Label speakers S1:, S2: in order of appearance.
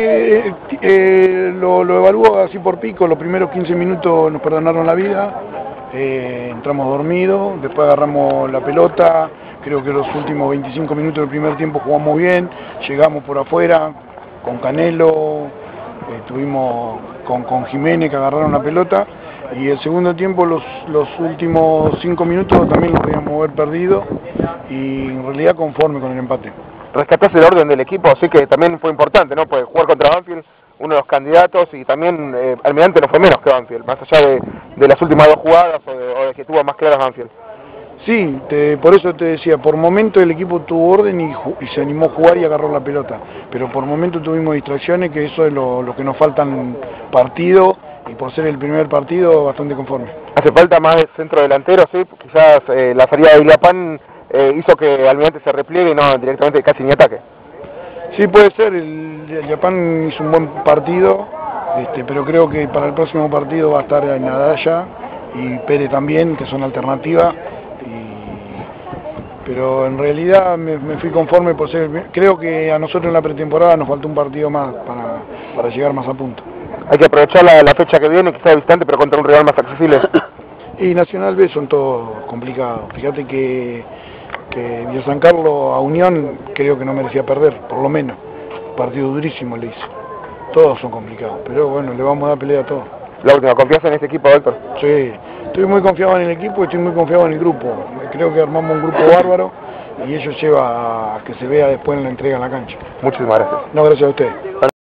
S1: Eh, eh, lo, lo evalúo así por pico, los primeros 15 minutos nos perdonaron la vida, eh, entramos dormidos, después agarramos la pelota, creo que los últimos 25 minutos del primer tiempo jugamos bien, llegamos por afuera con Canelo, estuvimos con, con Jiménez que agarraron la pelota. Y el segundo tiempo los, los últimos 5 minutos también lo podíamos haber perdido. Y en realidad conforme con el empate
S2: rescataste el orden del equipo, así que también fue importante, ¿no? Pues jugar contra Banfield, uno de los candidatos, y también eh, Almirante no fue menos que Banfield, más allá de, de las últimas dos jugadas o de, que tuvo más claras Banfield.
S1: Sí, por eso te decía, por momento el equipo tuvo orden y, y, se animó a jugar y agarró la pelota, pero por momento tuvimos distracciones, que eso es lo, lo que nos falta en partido, y por ser el primer partido, bastante conforme.
S2: Hace falta más centro delantero, sí, quizás eh, la salida de Iliapán eh, hizo que Almirante se repliegue y no directamente casi ni ataque.
S1: Sí, puede ser, el, Japón hizo un buen partido, este, pero creo que para el próximo partido va a estar Nadaya y Pérez también, que son alternativas. Pero en realidad me, fui conforme por ser... Creo que a nosotros en la pretemporada nos falta un partido más para, para llegar más a punto.
S2: Hay que aprovechar la, la fecha que viene, que está distante, pero contra un rival más accesible.
S1: Y Nacional B son todos complicados. Fíjate que que Villa San Carlos a Unión creo que no merecía perder, por lo menos. Partido durísimo le hizo. Todos son complicados, pero bueno, le vamos a dar pelea a todos.
S2: La última, ¿confianza en este equipo, Héctor?
S1: Sí, estoy muy confiado en el equipo y estoy muy confiado en el grupo. Creo que armamos un grupo bárbaro y eso lleva a que se vea después en la entrega en la cancha.
S2: Muchísimas gracias.
S1: No, gracias a ustedes.